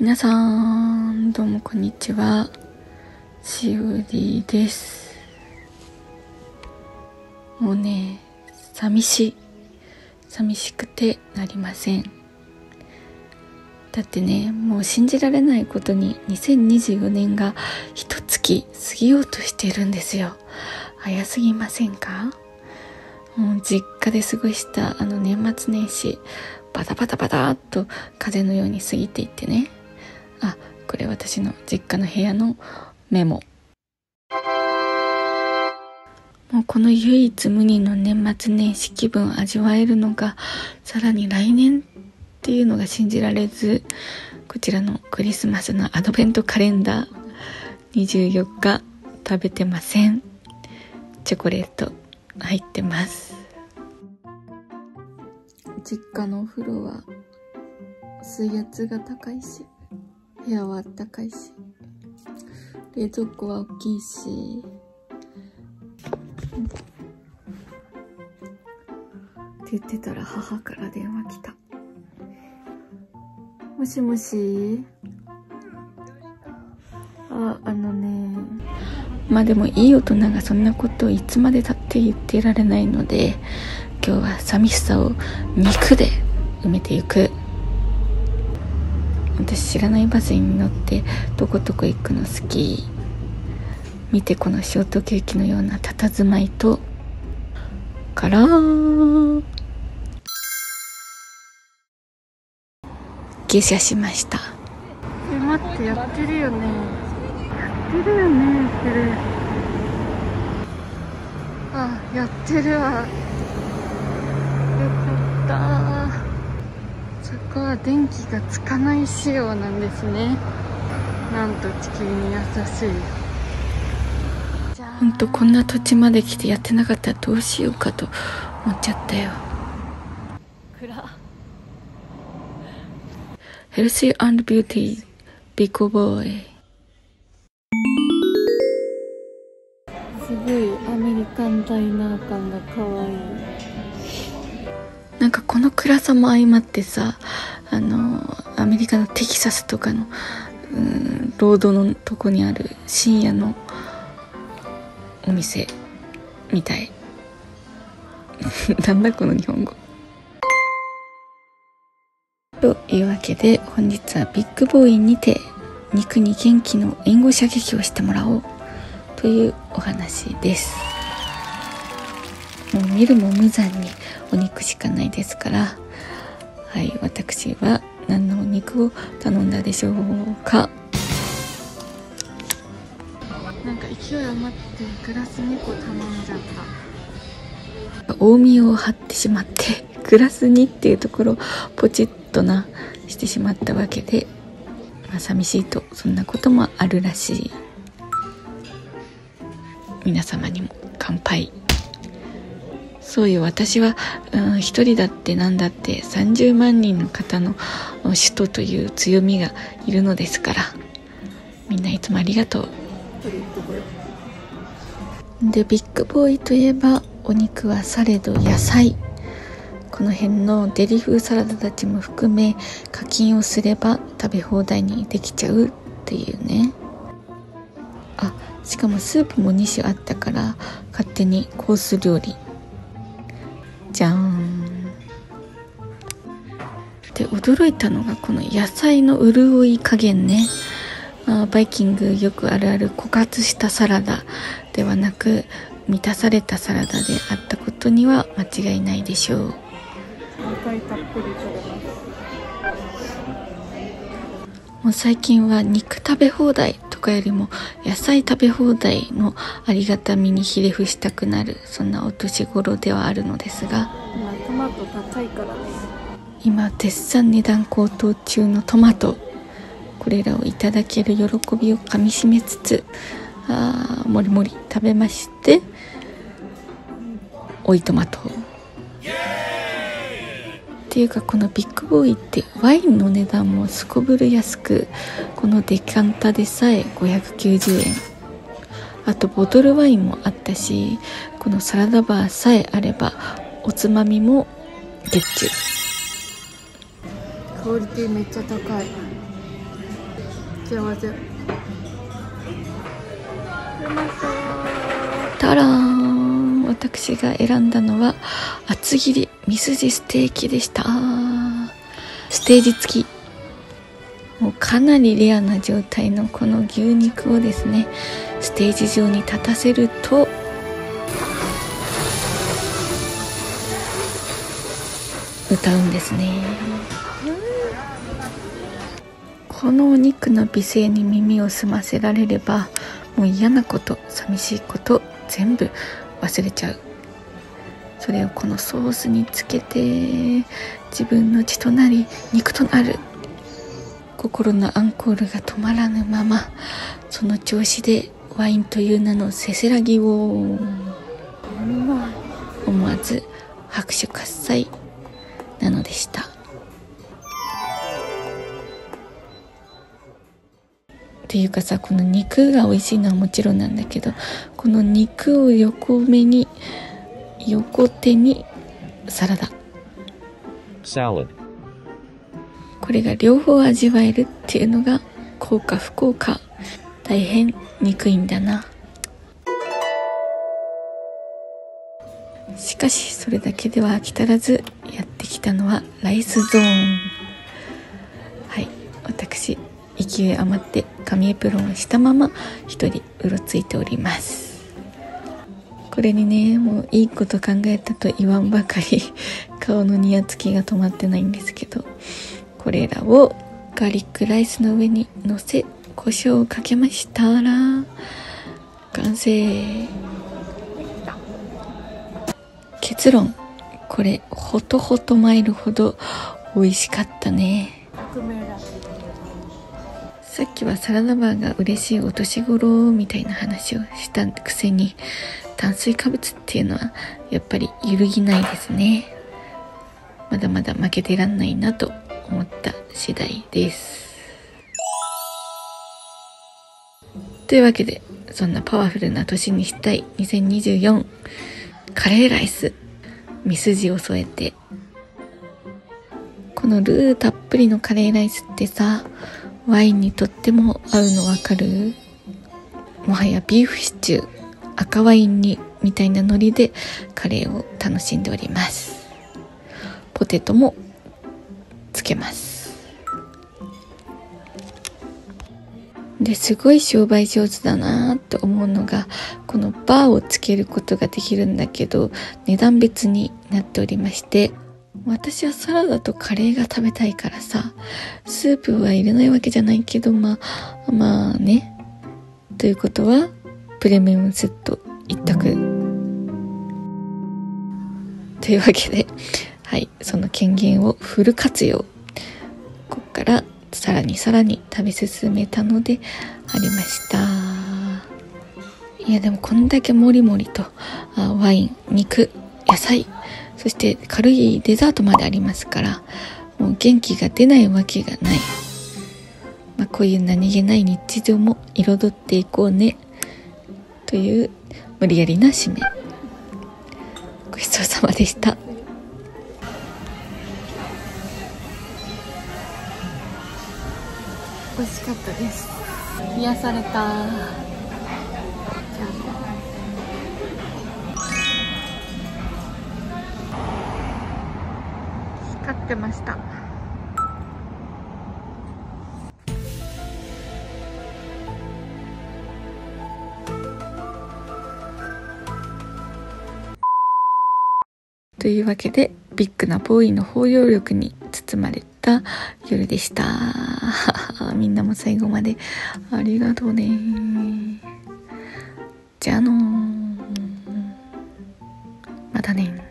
皆さん、どうもこんにちは。しおりです。もうね、寂しい。寂しくてなりません。だってね、もう信じられないことに2024年が一月過ぎようとしてるんですよ。早すぎませんか？もう実家で過ごしたあの年末年始、バタバタバタっと風のように過ぎていってね。あ、これ私の実家の部屋のメモ。もうこの唯一無二の年末年始気分を味わえるのが、さらに来年っていうのが信じられず、こちらのクリスマスのアドベントカレンダー、24日食べてません。チョコレート入ってます。実家のお風呂は水圧が高いし、部屋はあったかいし、冷蔵庫は大きいし、って言ってたら母から電話来た。もしもし？あ、あのね。まあでもいい大人がそんなことをいつまでたって言ってられないので、今日は寂しさを肉で埋めていく。私知らないバスに乗ってどこどこ行くの好き。見てこのショートケーキのような佇まいとから下車しました。え待ってやってるよね。やってるよねやってる。あやってるわ。よかった。そこは電気がつかない仕様なんですね。なんと地球に優しい。ほんとこんな土地まで来てやってなかったらどうしようかと思っちゃったよ。暗。ヘルシービューティービコボーイすごいアメリカンダイナー感が可愛いなんかこの暗さも相まってさあのアメリカのテキサスとかのうんロードのとこにある深夜のお店みたい。なんだこの日本語。というわけで本日はビッグボーイにて肉に元気の援護射撃をしてもらおうというお話です。見るも無残にお肉しかないですからはい私は何のお肉を頼んだでしょうか。なんか勢い余ってグラス2個頼んじゃった。大見を張ってしまって グラス2っていうところポチッとなしてしまったわけで、まあ、寂しいとそんなこともあるらしい。皆様にも乾杯そうよ私は、うん、一人だって何だって30万人の方の首都という強みがいるのですからみんないつもありがとう。でビッグボーイといえばお肉はされど野菜。この辺のデリ風サラダたちも含め課金をすれば食べ放題にできちゃう。っていうね。あしかもスープも2種あったから勝手にコース料理で驚いたのがこの野菜の潤い加減ね。あバイキングよくあるある枯渇したサラダではなく満たされたサラダであったことには間違いないでしょう。2回たっぷり取れますもう最近は肉食べ放題とかよりも野菜食べ放題のありがたみにひれ伏したくなるそんなお年頃ではあるのですが。今トマト高いからね。今絶賛値段高騰中のトマト。これらをいただける喜びをかみしめつつあもりもり食べましておいトマトっていうかこのビッグボーイってワインの値段もすこぶる安くこのデカンタでさえ590円。あとボトルワインもあったしこのサラダバーさえあればおつまみもゲッチュ。クオリティめっちゃ高い。幸せ。うまそうたらん。私が選んだのは厚切りミスジステーキでした。ステージ付き。もうかなりレアな状態のこの牛肉をですねステージ上に立たせると歌うんですね。このお肉の美声に耳を澄ませられればもう嫌なこと寂しいこと全部忘れちゃう。それをこのソースにつけて自分の血となり肉となる。心のアンコールが止まらぬままその調子でワインという名のせせらぎを思わず拍手喝采なのでした。っていうかさこの肉が美味しいのはもちろんなんだけどこの肉を横目に横手にサラダ。これが両方味わえるっていうのが効果不効果。大変憎いんだな。しかしそれだけでは飽き足らずやってきたのはライスゾーン。はい私勢い余って紙エプロンをしたまま一人うろついております。これにねもういいこと考えたと言わんばかり顔のニヤつきが止まってないんですけどこれらをガーリックライスの上に乗せ胡椒をかけましたら完成。結論。これほとほと参るほど美味しかったね。さっきはサラダバーが嬉しいお年頃みたいな話をしたくせに炭水化物っていうのはやっぱり揺るぎないですね。まだまだ負けてらんないなと思った次第です。というわけでそんなパワフルな年にしたい。2024カレーライス。ミスジを添えて。このルーたっぷりのカレーライスってさワインにとっても合うのわかる？もはやビーフシチュー赤ワインにみたいなノリでカレーを楽しんでおります。ポテトもつけます。ですごい商売上手だなと思うのがこのバーをつけることができるんだけど値段別になっておりまして私はサラダとカレーが食べたいからさスープは入れないわけじゃないけどまあまあね。ということはプレミアムセット一択。というわけではいその権限をフル活用。こっからさらにさらに食べ進めたのでありました。いやでもこんだけもりもりとあワイン肉野菜そして軽いデザートまでありますからもう元気が出ないわけがない、まあ、こういう何気ない日常も彩っていこうね。という無理やりな締めごちそうさまでした。美味しかったです。癒された。ってました。というわけでビッグなボーイの包容力に包まれた夜でした。みんなも最後までありがとうね。じゃあのーまたね。